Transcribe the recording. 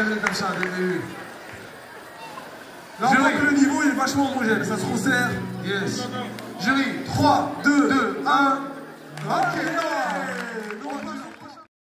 homogène comme ça. Là, on voit que le niveau est vachement homogène, ça se resserre. Yes. Jury, 3, 2, 2, 1. Ok,